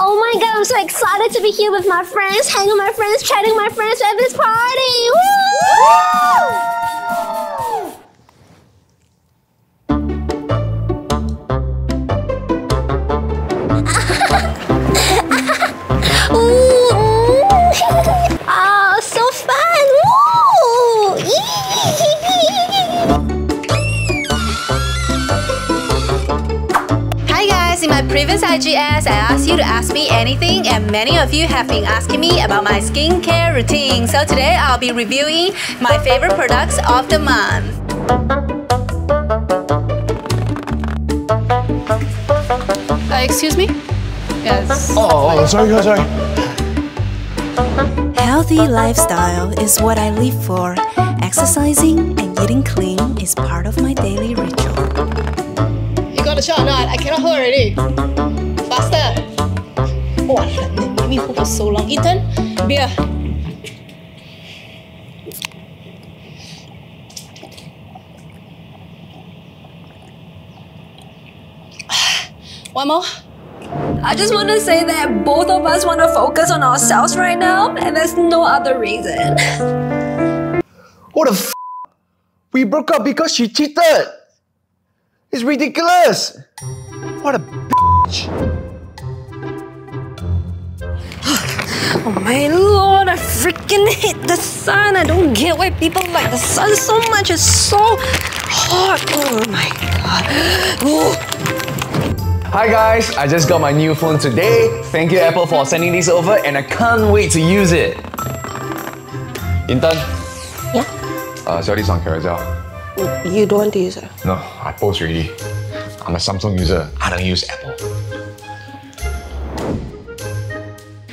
Oh my god, I'm so excited to be here with my friends, hanging with my friends, chatting with my friends at this party! Woo! In my previous IGS, I asked you to ask me anything and many of you have been asking me about my skincare routine. So today I'll be reviewing my favorite products of the month. Uh, excuse me? Yes. Oh, oh, sorry, sorry, sorry. Healthy lifestyle is what I live for. Exercising and eating clean is part of my daily ritual. You got a shot not? I cannot hold already. Faster. Oh, they made me hold for so long. Ethan, beer. One more. I just want to say that both of us want to focus on ourselves right now, and there's no other reason. What the f? We broke up because she cheated. It's ridiculous. What a bitch. Oh my lord, I freaking hate the sun. I don't get why people like the sun so much. It's so hot. Oh my god. Ooh. Hi guys, I just got my new phone today. Thank you Apple for sending this over and I can't wait to use it. Intern, Yeah? uh, sell this on Carousell. You don't want to use it? No, I post already. I'm a Samsung user. I don't use Apple.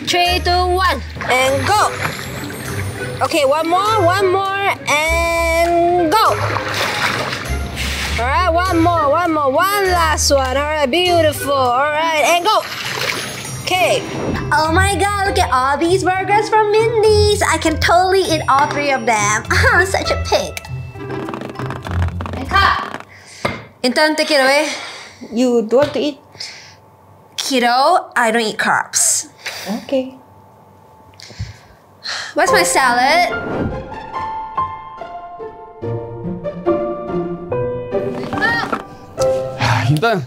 Three, two, one, and go. Okay, one more, one more, and go. All right, one more, one more, one last one. All right, beautiful. All right, and go. Okay. Oh my god, look at all these burgers from Mindy's. I can totally eat all three of them. I'm such a pig. And cut. Intern, take it away. You don't want to eat? Keto, I don't eat carbs. Okay. Where's my salad? Ah, Intern.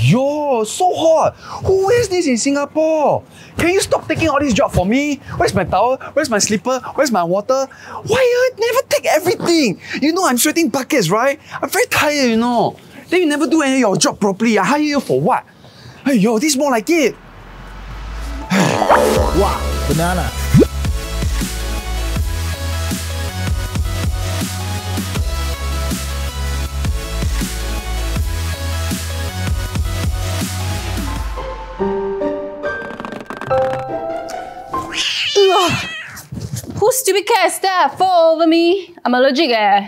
Yo, so hot. Who wears this in Singapore? Can you stop taking all this job for me? Where's my towel? Where's my slipper? Where's my water? Why you never everything? You know I'm sweating buckets, right? I'm very tired, you know. Then you never do any of your job properly. I hire you for what? Hey, yo, this more like it. Wah, Banana. Stupid cat is that? Fall over me. I'm allergic eh.